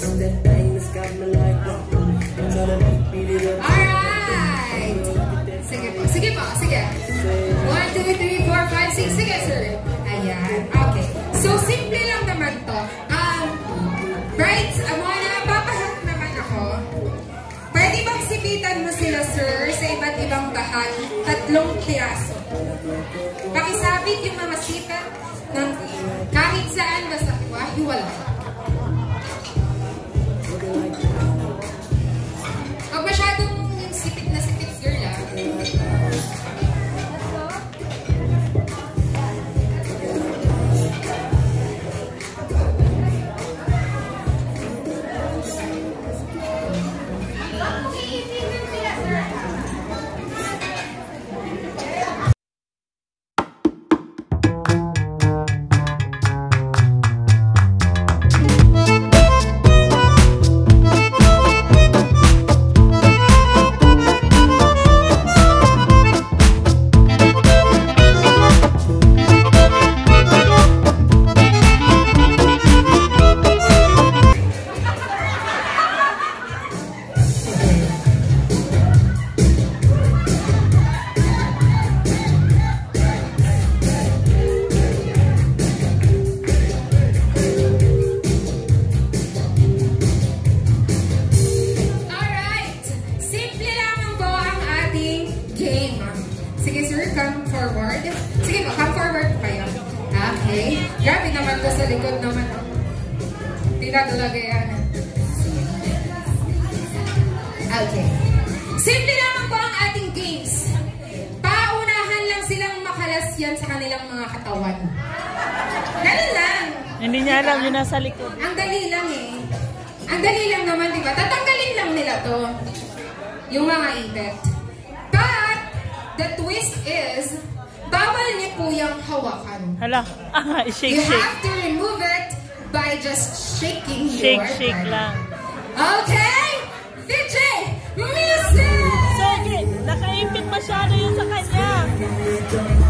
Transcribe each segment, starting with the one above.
What's that thing that's like. Alright. Sige po, sige po, sige. 1, 2, 3, 4, 5, 6. Sige, sir. Ayan. Okay. So, simple lang naman to. Um, right, uh, mga napapahat naman ako. Pwede bang sipitan mo sila, sir, sa iba't ibang bahan? Tatlong piraso. Pakisabit yung mga sipat ng kahit saan basta hiwala. Okay. Simple lamang po ang ating games. Paunahan lang silang makalas yan sa kanilang mga katawan. Ganun lang. Hindi niya alam yun nasa likod. Ang dali lang eh. Ang dali lang naman, di ba? Tatanggalin lang nila to. Yung mga ipet. But, the twist is, bawal niyo po yung hawakan. Hala, ah, shake, You shake. have to remove it by just shaking Shake, your shake hand. lang. Okay? So, okay, nakaipit masyado yun sa kanya.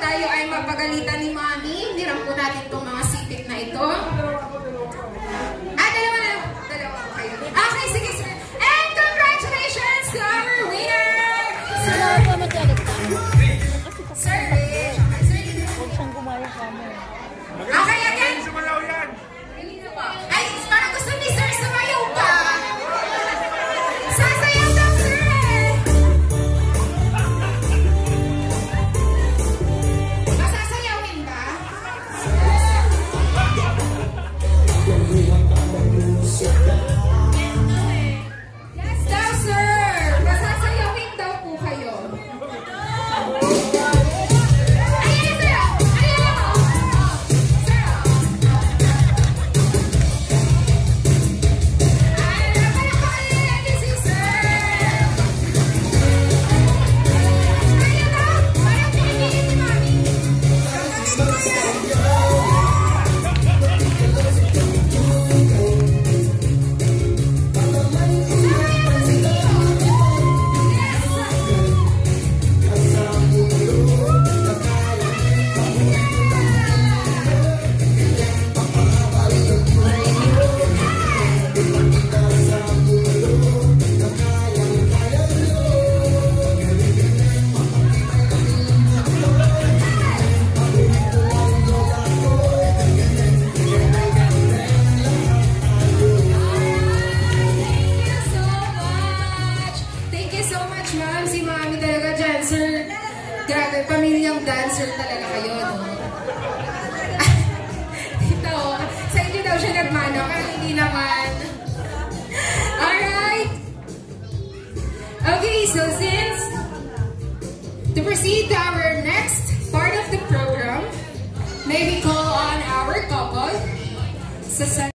tayo ay mapagalitan ni Mami, hiram po natin itong So since to proceed to our next part of the program, may we call on our couple, Susan